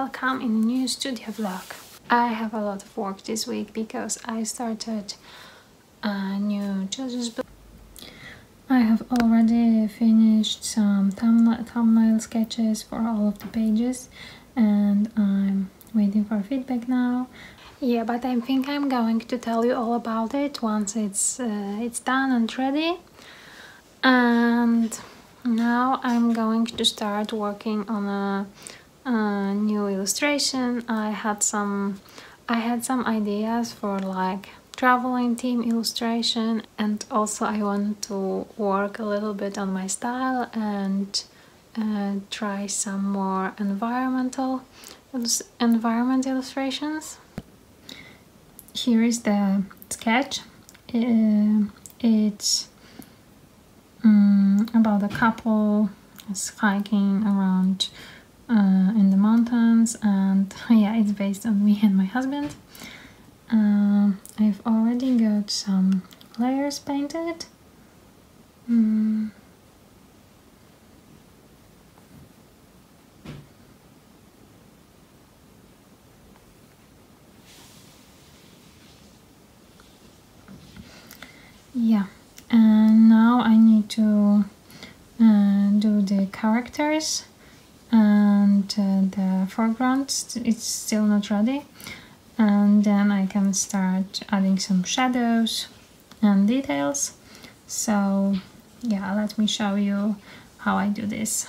welcome in a new studio vlog. I have a lot of work this week because I started a new children's book. I have already finished some thumbnail sketches for all of the pages and I'm waiting for feedback now. Yeah, but I think I'm going to tell you all about it once it's uh, it's done and ready. And now I'm going to start working on a, a, new illustration. I had some I had some ideas for like traveling theme illustration and also I want to work a little bit on my style and uh, try some more environmental environment illustrations. Here is the sketch. Uh, it's um, about a couple hiking around uh, in the mountains and yeah it's based on me and my husband. Um, I've already got some layers painted. Mm. yeah and now I need to uh, do the characters and uh, the foreground it's still not ready. And then I can start adding some shadows and details. So yeah let me show you how I do this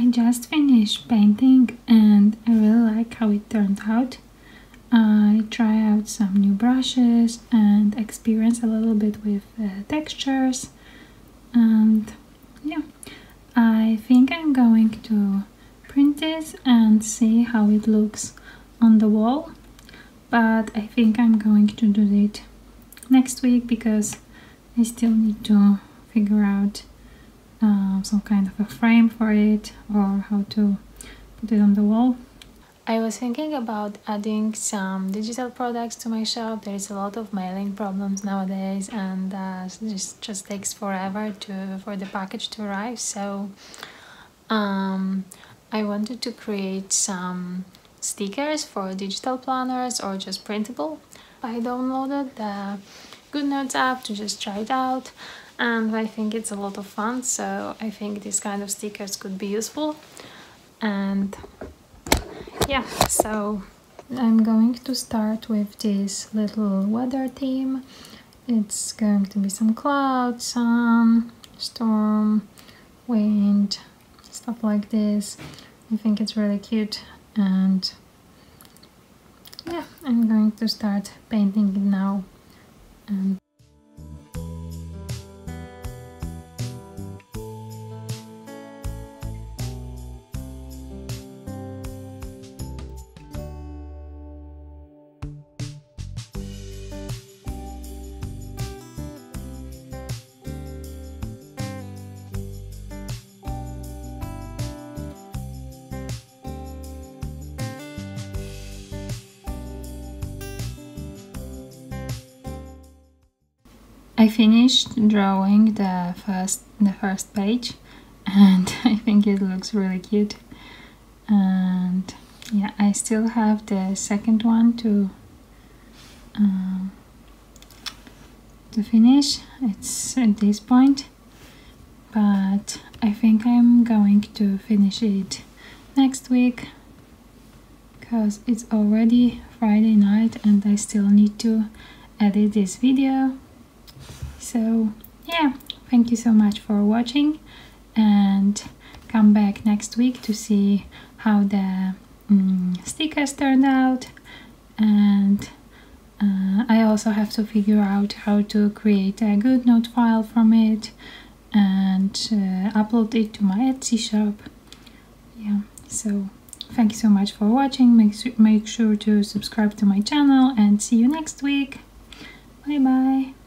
I just finished painting and I really like how it turned out. I try out some new brushes and experience a little bit with uh, textures and yeah I think I'm going to print this and see how it looks on the wall but I think I'm going to do it next week because I still need to figure out uh, some kind of a frame for it or how to put it on the wall. I was thinking about adding some digital products to my shop. There is a lot of mailing problems nowadays and uh, this just takes forever to for the package to arrive. So um, I wanted to create some stickers for digital planners or just printable. I downloaded the GoodNotes app to just try it out and I think it's a lot of fun so I think these kind of stickers could be useful. And yeah so I'm going to start with this little weather theme. It's going to be some clouds, sun, storm, wind, stuff like this. I think it's really cute. And yeah I'm going to start painting it now. And I finished drawing the first the first page and I think it looks really cute. And yeah I still have the second one to um, to finish. It's at this point but I think I'm going to finish it next week because it's already Friday night and I still need to edit this video so yeah thank you so much for watching and come back next week to see how the um, stickers turned out and uh, I also have to figure out how to create a GoodNote file from it and uh, upload it to my Etsy shop. Yeah so thank you so much for watching. Make, make sure to subscribe to my channel and see you next week. Bye bye